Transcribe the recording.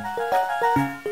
you